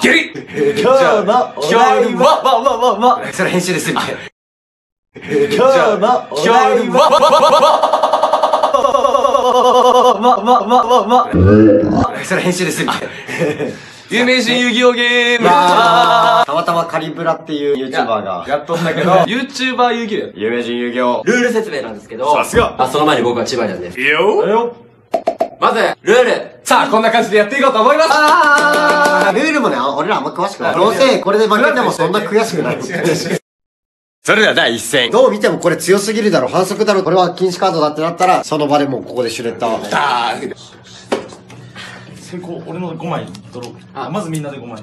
ゲリ今日のお題は、わわわわわそれ編集ですみたいな。今日のお題は、わわわわわわわそれ編集ですみたいな。有名人遊戯王ゲームたまたまカリブラっていう YouTuber が。やっとんだけど、YouTuber 遊戯王有名人遊戯王。ルール説明なんですけど。さすがあ、その前に僕は千葉ちゃんです。いいよまず、ルールさあ、こんな感じでやっていこうと思いますあールールもね、あ俺らあんま詳しくない。どうせこれで負けてもそんな悔しくない。それでは第一戦。どう見てもこれ強すぎるだろ、反則だろ、これは禁止カードだってなったら、その場でもうここでシュレッダー。ダー先行、俺の5枚、ドロー。あ、まずみんなで5枚。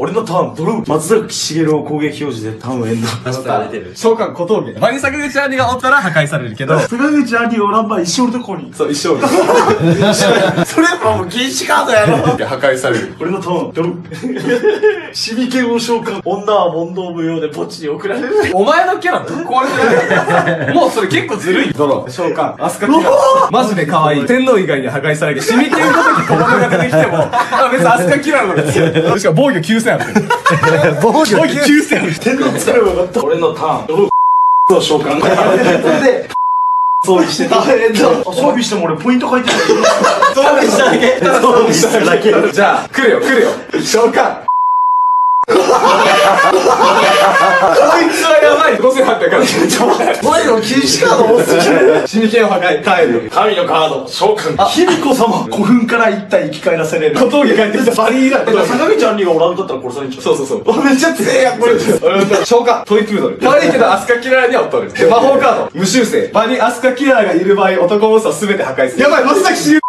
俺のターン、ドロー。松崎しげるを攻撃表示でターンエンド。出てる。召喚小峠。場に坂口兄がおったら破壊されるけど、坂口兄おらんば一生のとこに。そう、一生。それはもう禁止カードやろ。破壊される。俺のターン、ドロー。シビケンを召喚。女は問答無用で墓地に送られる。お前のキャラぶっ壊れてるもうそれ結構ずるい。ドロー。召喚。アスカキラー。マジで可愛い。天皇以外に破壊される。シミケンごとき小物が出てきても、あ別にアスカキラーなんですよ。しかも防御9000ある。防御防御9000ある。天の使い分かった。俺のターン、ドロー。を召喚。で、装備してターンエンド。装備しても俺ポイント書いてない。装備しただけ。装備しただけ。じゃあ、来るよ、来るよ。召喚。こいつはやばい。5800ある。前の禁止カード多すぎる。シミケンを破壊。帰る。神のカード、召喚。卑弥呼様、古墳から一体生き返らせれる。小峠帰ってきた。バリーラ。坂口兄がおらんかったら殺されんちゃう。そうそうそう。めっちゃ強いやん、これ。召喚トイプードル。可愛いけどアスカキラーにはおっとる。で、魔法カード。無修正。場にアスカキラーがいる場合、男モンスターすべて破壊する。やばい、松崎死ぬ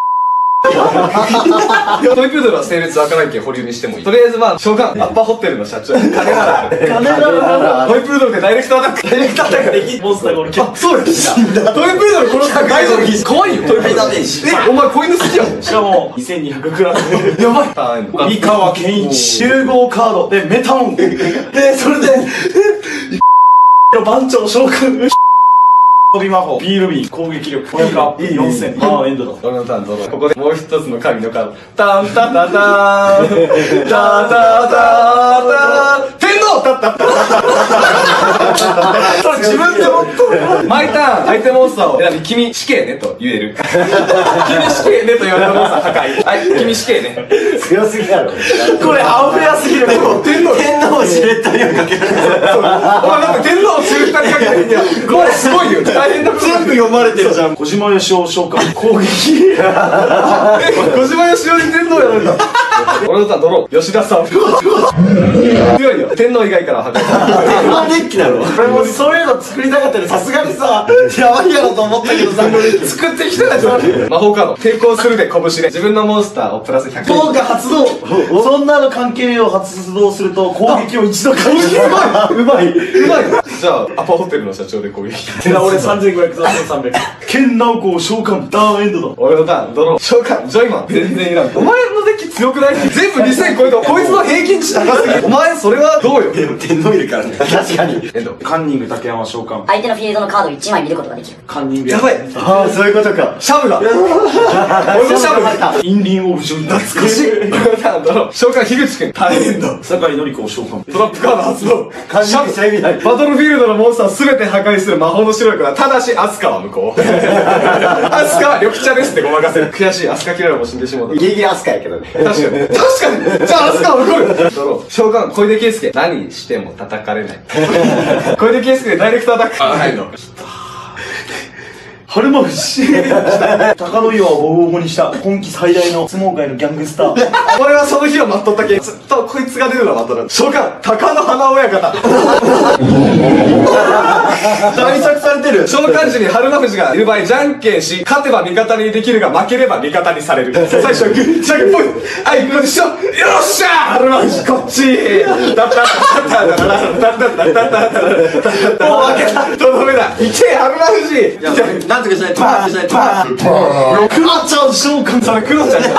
トイプードルは性別わからんけん保留にしてもいい。とりあえずまあ、召喚、アッパーホテルの社長。金なら。金ならトイプードルでダイレクトアタック。ダイレクトアタックできモンスターがおるけあ、そうや。トイプードル殺した大丈夫可愛いよ、トイプードル。え、お前子犬好きやん。しかも、2200クラス。やばい。三河健一集合カードでメタモン でそれで 番長召喚飛び魔法ビールビー攻撃力これが4000ああエンドだ俺のターンどうぞここでもう一つの神のカード。タンタタターン。タタタターン。天皇タッタッタそれ自分で持っとる毎ターン、相手モンスターを選び、君死刑ねと言える。君死刑ねと言われたモンスター破壊。はい、君死刑ね。強すぎだろ。これアンフェアすぎる天皇、天皇をシュレッダーにはかけられない。お前だって天皇を中二にかけてるには、これすごいよ。大変だ。全部読まれてるじゃん小島よしお召喚攻撃 え、小島よしおに天皇やるんだ。俺のターン、ドロー。吉田さん。強いよ。天皇以外から破壊。天皇デッキなの俺もそういうの作りたかったらさすがにさ、やばいやろと思ったけどさ、作ってきたやつ魔法カード。抵抗するで拳で。自分のモンスターをプラス100。効果発動そんなの関係を発動すると攻撃を一度回避うまいうまいじゃあ、アパホテルの社長で攻撃。俺3500、3300。剣直子を召喚、ダウンエンドだ。俺のターン、ドロー。召喚、ジョイマン。全然いらん。お前の強くない？全部2000超えた。こいつの平均値高すぎる。お前、それはどうよ？天皇いるからね。確かに。エンド。カンニング竹山召喚。相手のフィールドのカードを1枚見ることができる。カンニングやばい。ああ、そういうことか。シャブだ。俺のシャブだ。インリンオブジョン。懐かしい。召喚、樋口くん。大変だ。酒井のり子を召喚。トラップカード発動。感じした意味ない。バトルフィールドのモンスターすべて破壊する魔法の白力だ。ただし、アスカは無効。アスカは緑茶ですってごまかせる。悔しい、アスカキララも死んでしまう。ギリギリアスカやけどね。確かに。確かに。じゃあ、アスカは残る。召喚、小出圭介。何しても叩かれない。小出圭介でダイレクトアタック。あ、はいの。春馬富士。高野岩をボコボにした今季最大の相撲界のギャングスター。俺はその日を待っとったけ、ずっとこいつが出るのは待っとる。召喚、鷹の花親方。対策されてる。召喚時に春馬富士がいる場合、じゃんけんし、勝てば味方にできるが、負ければ味方にされる。最初はグー、じゃんけんぽい。はい、ここでしょ。よっしゃ春馬富士、こっち!だった。った。った。った。った。った。った。った。った。った。もう負けた。とどめだ。いけ、春馬富士。なんとかしないと、なんとかしない。と、パークロちゃん召喚。それ、クロちゃんじゃん。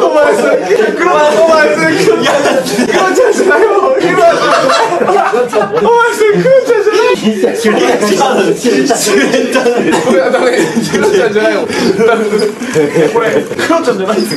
お前それ、クロ、お前それ、クロちゃんじゃない。よ。クロちゃん。クロちゃんじゃない。これはダメクロちゃんじゃない。もんこれクロちゃんじゃない。です